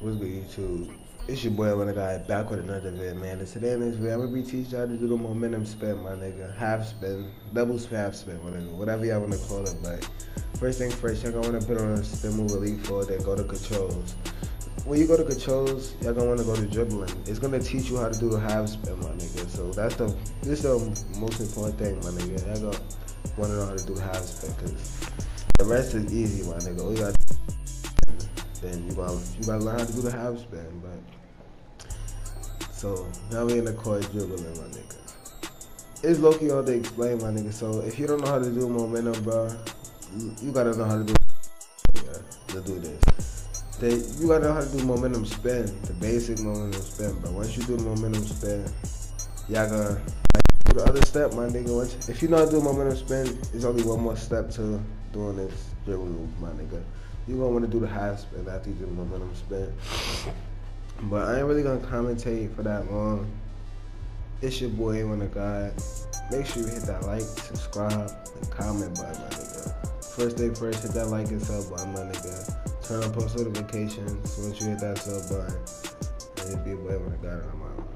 What's good, YouTube? It's your boy, A1 I got back with another vid, man. And today in this video, I'm gonna be teaching y'all to do the momentum spin, my nigga. Half spin, double spin half spin. Whatever y'all wanna call it, but first thing first, y'all gonna wanna put on a spin move elite four, then go to controls. When you go to controls, y'all gonna wanna go to dribbling. It's gonna teach you how to do the half spin, my nigga. So that's the this the most important thing, my nigga. Y'all gonna wanna know how to do half spin, cause the rest is easy, my nigga. All you got then you gotta you gotta learn how to do the half spin. But so now we in the court dribbling, my nigga. It's Loki all to explain, my nigga. So if you don't know how to do momentum, bro, you, gotta know how to do yeah, to do this. They, you gotta know how to do momentum spin, the basic momentum spin. But once you do momentum spin, y'all gonna do the other step, my nigga. Once, if you know how to do momentum spin, it's only one more step to doing this dribble my nigga you're gonna want to do the high spin after you do the momentum spin. But I ain't really gonna commentate for that long. It's your boy, A1 da God. Make sure you hit that like, subscribe, and comment button, my nigga. First thing first, hit that like and sub button, my nigga. Turn on post notifications once you hit that sub button. And it be a boy, a and I'm out.